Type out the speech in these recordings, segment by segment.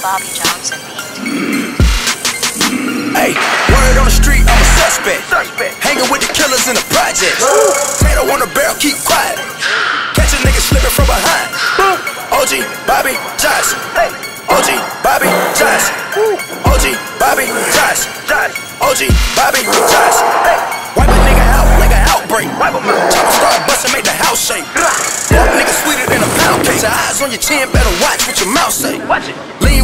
Hey, word on the street, I'm a suspect. Hanging with the killers in the projects. Tato on the barrel, keep quiet. Catch a nigga slipping from behind. OG, Bobby, Johnson. OG, Bobby, Johnson. OG, Bobby, Johnson. OG, Bobby, Johnson. Wipe a nigga out like an outbreak. Chopper start busting, make the house shake. Walk nigga sweeter than a pound cake. Your eyes on your chin, better watch what your mouth say. Watch it.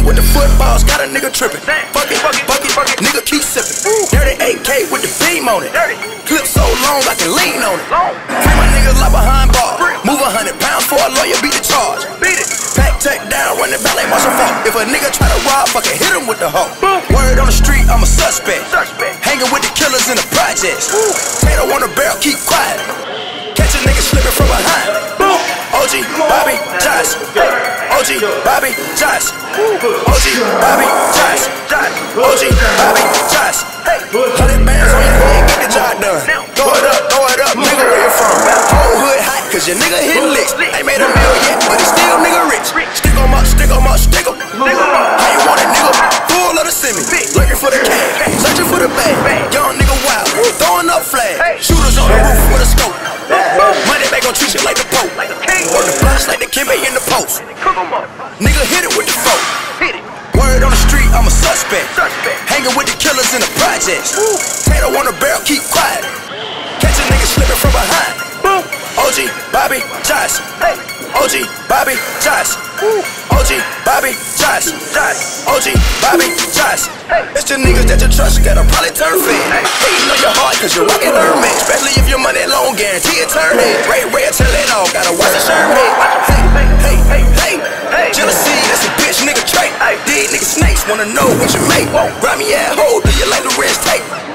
With the footballs, got a nigga tripping. Fuck it, fuck it, fuck it, fuck it. Nigga keep sipping. Dirty AK with the beam on it. Clip so long I can lean on it. Free my niggas like behind bar. Move a hundred pounds for a lawyer, beat the charge. Beat it. Pack tech down, run the ballet, martial fall. If a nigga try to rob, fucking hit him with the hoe. Word on the street, I'm a suspect. Suspect. Hanging with the killers in the projects. Tato on the barrel, keep quiet. Bobby, Johnson. OG, Bobby, Johnson. OG, Bobby, Johnson. Hey, Hundred bands on your head, get the job done. Throw it up, throw it up, nigga, where you from? Whole hood hot, cause your nigga hitting licks. Ain't made a meal yet, but he still nigga rich. Stick 'em up, stick 'em up, stick 'em. How you want it, nigga? Full of the semi. Looking for the cash, searching for the bag. Young nigga wild, throwing up flags. Shooters on the roof with a scope. Money back gon' treat you like the Pope. Like a king. On the blocks like the Kimbe in the post. Cook 'em up. Nigga hit it with the it. Word on the street, I'm a suspect. Hanging with the killers in the projects. Tato on the barrel, keep quiet. Catch a nigga slipping from behind. Boom. OG, Bobby, Johnson. OG, Bobby, Johnson. OG, Bobby, Johnson. OG, Bobby, Johnson. It's the niggas that you trust, gotta probably turn fed. Hating on your heart, cause you're rocking Hermes. Especially if your money long, guarantee it turn head. Ray, Ray, Snakes wanna know what you make. Grab me at hold. Do you like the red tape?